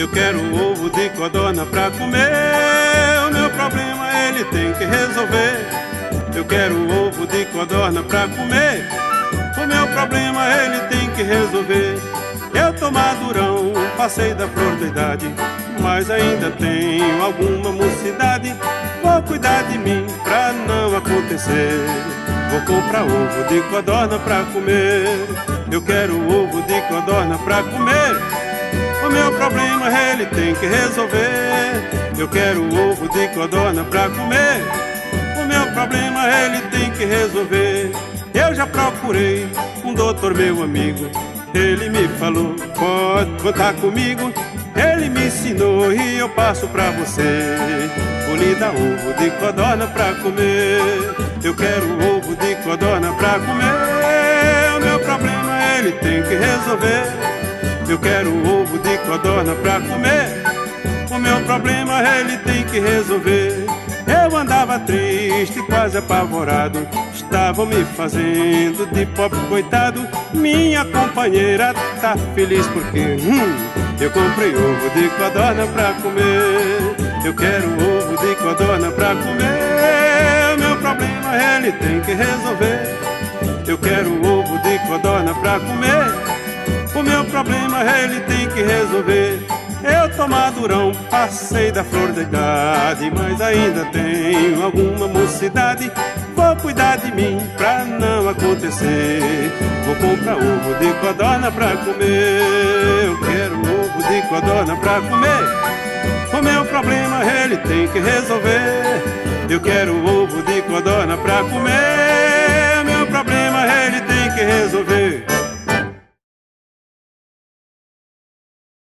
Eu quero ovo de codorna pra comer. O meu problema ele tem que resolver. Eu quero ovo de codorna pra comer. O meu problema ele tem que resolver. Eu tô madurão, passei da flor da idade, mas ainda tenho alguma mocidade. Vou cuidar de mim pra não acontecer. Vou comprar ovo de codorna pra comer. Eu quero ovo de codorna pra comer. O meu problema ele tem que resolver. Eu quero ovo de codorna pra comer. O meu problema ele tem que resolver. Eu já procurei um doutor, meu amigo. Ele me falou, pode contar comigo. Ele me ensinou e eu passo pra você. Dar ovo de codorna pra comer. Eu quero ovo de codorna pra comer. O meu problema ele tem que resolver. Eu quero ovo de codorna pra comer. O meu problema ele tem que resolver. Eu andava triste, quase apavorado. Estavam me fazendo de pobre coitado. Minha companheira tá feliz porque hum, eu comprei ovo de codorna pra comer. Eu quero ovo de codorna pra comer. O meu problema ele tem que resolver. Eu quero ovo de codorna pra comer. O meu problema ele tem que resolver. Eu tô madurão, passei da flor da idade, mas ainda tenho alguma mocidade. Vou cuidar de mim pra não acontecer. Vou comprar ovo de codorna pra comer. Eu quero ovo de codorna pra comer. O meu problema ele tem que resolver. Eu quero ovo de codorna pra comer. Meu problema ele tem que resolver.